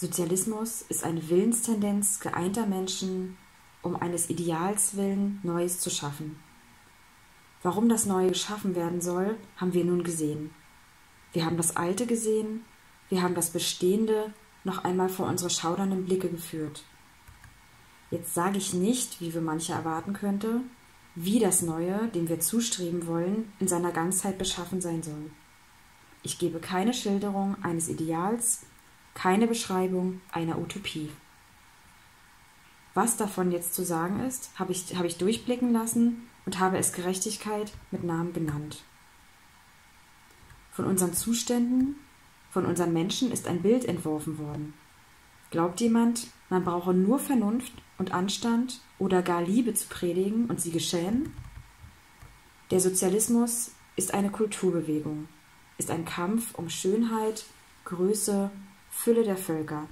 Sozialismus ist eine Willenstendenz geeinter Menschen, um eines Ideals willen Neues zu schaffen. Warum das Neue geschaffen werden soll, haben wir nun gesehen. Wir haben das Alte gesehen, wir haben das Bestehende noch einmal vor unsere schaudernden Blicke geführt. Jetzt sage ich nicht, wie wir manche erwarten könnte, wie das Neue, dem wir zustreben wollen, in seiner Ganzheit beschaffen sein soll. Ich gebe keine Schilderung eines Ideals, keine Beschreibung einer Utopie. Was davon jetzt zu sagen ist, habe ich, habe ich durchblicken lassen und habe es Gerechtigkeit mit Namen genannt. Von unseren Zuständen, von unseren Menschen ist ein Bild entworfen worden. Glaubt jemand, man brauche nur Vernunft und Anstand oder gar Liebe zu predigen und sie geschehen? Der Sozialismus ist eine Kulturbewegung, ist ein Kampf um Schönheit, Größe, Fülle der Völker.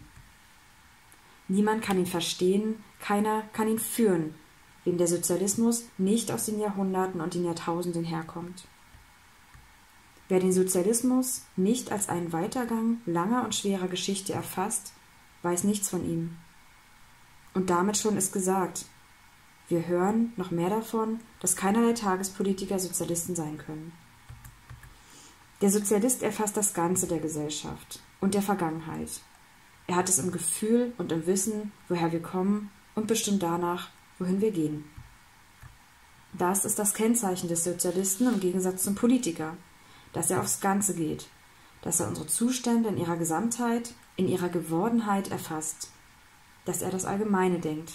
Niemand kann ihn verstehen, keiner kann ihn führen, wem der Sozialismus nicht aus den Jahrhunderten und den Jahrtausenden herkommt. Wer den Sozialismus nicht als einen Weitergang langer und schwerer Geschichte erfasst, weiß nichts von ihm. Und damit schon ist gesagt, wir hören noch mehr davon, dass keinerlei Tagespolitiker Sozialisten sein können. Der Sozialist erfasst das Ganze der Gesellschaft und der Vergangenheit. Er hat es im Gefühl und im Wissen, woher wir kommen und bestimmt danach, wohin wir gehen. Das ist das Kennzeichen des Sozialisten im Gegensatz zum Politiker, dass er aufs Ganze geht, dass er unsere Zustände in ihrer Gesamtheit, in ihrer Gewordenheit erfasst, dass er das Allgemeine denkt.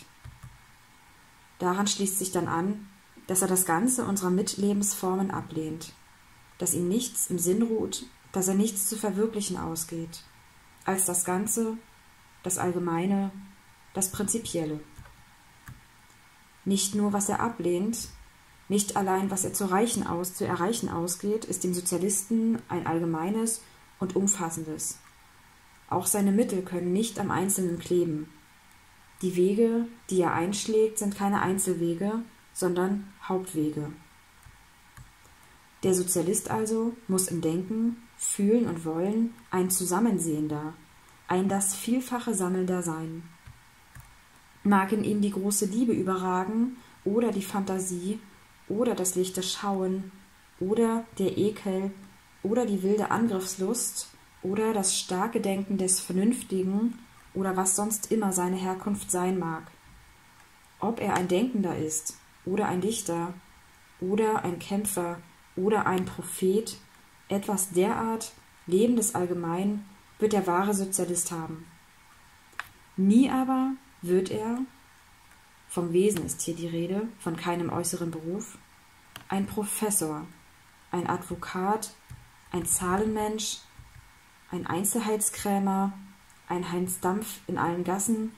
Daran schließt sich dann an, dass er das Ganze unserer Mitlebensformen ablehnt, dass ihm nichts im Sinn ruht, dass er nichts zu verwirklichen ausgeht, als das Ganze, das Allgemeine, das Prinzipielle. Nicht nur, was er ablehnt, nicht allein, was er zu, aus, zu erreichen ausgeht, ist dem Sozialisten ein allgemeines und umfassendes. Auch seine Mittel können nicht am Einzelnen kleben. Die Wege, die er einschlägt, sind keine Einzelwege, sondern Hauptwege. Der Sozialist also muss im Denken, Fühlen und Wollen ein Zusammensehender, ein das Vielfache Sammelnder sein. Mag in ihm die große Liebe überragen oder die Fantasie oder das lichte Schauen oder der Ekel oder die wilde Angriffslust oder das starke Denken des Vernünftigen oder was sonst immer seine Herkunft sein mag. Ob er ein Denkender ist oder ein Dichter oder ein Kämpfer oder ein Prophet, etwas derart Lebendes allgemein, wird der wahre Sozialist haben. Nie aber wird er, vom Wesen ist hier die Rede, von keinem äußeren Beruf, ein Professor, ein Advokat, ein Zahlenmensch, ein Einzelheitskrämer, ein Heinz Dampf in allen Gassen,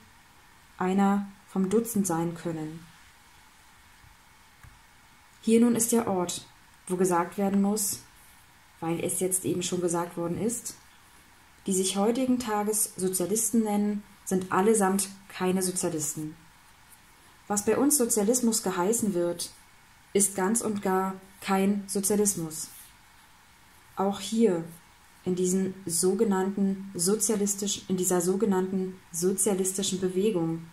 einer vom Dutzend sein können. Hier nun ist der Ort, wo gesagt werden muss, weil es jetzt eben schon gesagt worden ist, die sich heutigen Tages Sozialisten nennen, sind allesamt keine Sozialisten. Was bei uns Sozialismus geheißen wird, ist ganz und gar kein Sozialismus. Auch hier in diesen sogenannten sozialistisch, in dieser sogenannten sozialistischen Bewegung,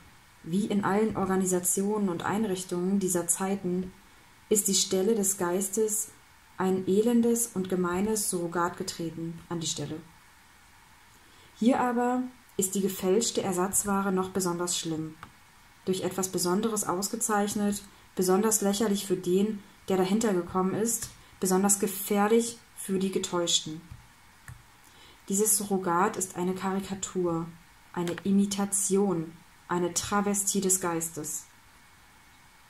wie in allen Organisationen und Einrichtungen dieser Zeiten, ist die Stelle des Geistes ein elendes und gemeines Surrogat getreten an die Stelle. Hier aber ist die gefälschte Ersatzware noch besonders schlimm, durch etwas Besonderes ausgezeichnet, besonders lächerlich für den, der dahinter gekommen ist, besonders gefährlich für die Getäuschten. Dieses Surrogat ist eine Karikatur, eine Imitation, eine Travestie des Geistes.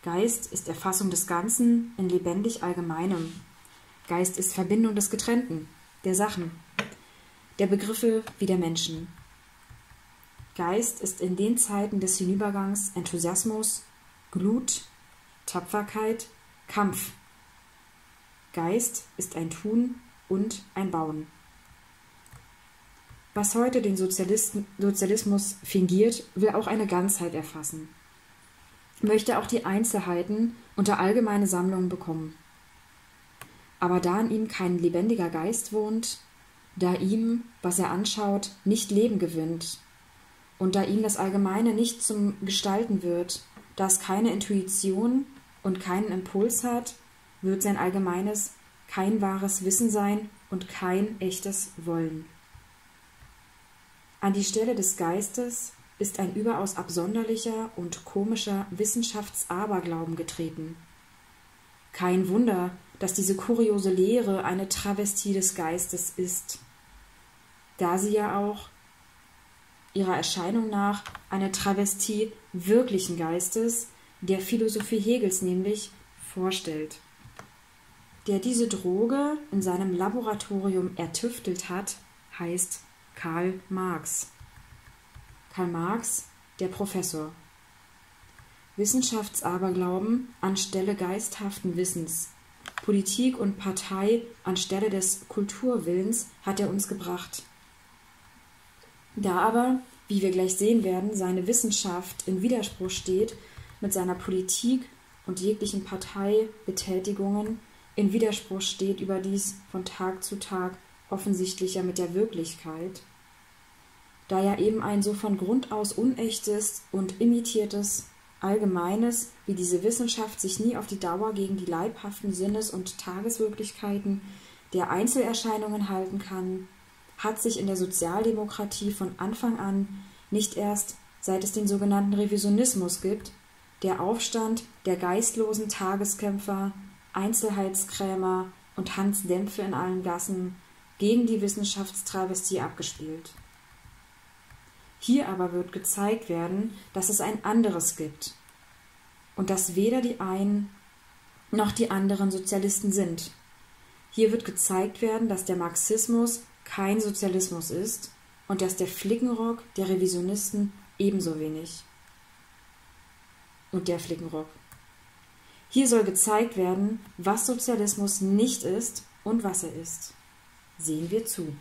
Geist ist Erfassung des Ganzen in lebendig Allgemeinem. Geist ist Verbindung des Getrennten, der Sachen, der Begriffe wie der Menschen. Geist ist in den Zeiten des Hinübergangs Enthusiasmus, Glut, Tapferkeit, Kampf. Geist ist ein Tun und ein Bauen. Was heute den Sozialismus fingiert, will auch eine Ganzheit erfassen möchte auch die Einzelheiten unter allgemeine Sammlungen bekommen. Aber da in ihm kein lebendiger Geist wohnt, da ihm, was er anschaut, nicht Leben gewinnt, Und da ihm das Allgemeine nicht zum Gestalten wird, da es keine Intuition und keinen Impuls hat, wird sein Allgemeines kein wahres Wissen sein und kein echtes Wollen. An die Stelle des Geistes ist ein überaus absonderlicher und komischer Wissenschaftsaberglauben getreten. Kein Wunder, dass diese kuriose Lehre eine Travestie des Geistes ist, da sie ja auch ihrer Erscheinung nach eine Travestie wirklichen Geistes, der Philosophie Hegels nämlich, vorstellt. Der diese Droge in seinem Laboratorium ertüftelt hat, heißt Karl Marx. Karl Marx, der Professor. Wissenschaftsaberglauben anstelle geisthaften Wissens. Politik und Partei anstelle des Kulturwillens hat er uns gebracht. Da aber, wie wir gleich sehen werden, seine Wissenschaft in Widerspruch steht mit seiner Politik und jeglichen Parteibetätigungen, in Widerspruch steht überdies von Tag zu Tag offensichtlicher mit der Wirklichkeit, da ja eben ein so von Grund aus unechtes und imitiertes Allgemeines, wie diese Wissenschaft sich nie auf die Dauer gegen die leibhaften Sinnes- und Tageswirklichkeiten der Einzelerscheinungen halten kann, hat sich in der Sozialdemokratie von Anfang an, nicht erst seit es den sogenannten Revisionismus gibt, der Aufstand der geistlosen Tageskämpfer, Einzelheitskrämer und Hans Dämpfe in allen Gassen gegen die Wissenschaftstravestie abgespielt. Hier aber wird gezeigt werden, dass es ein anderes gibt und dass weder die einen noch die anderen Sozialisten sind. Hier wird gezeigt werden, dass der Marxismus kein Sozialismus ist und dass der Flickenrock der Revisionisten ebenso wenig. Und der Flickenrock. Hier soll gezeigt werden, was Sozialismus nicht ist und was er ist. Sehen wir zu.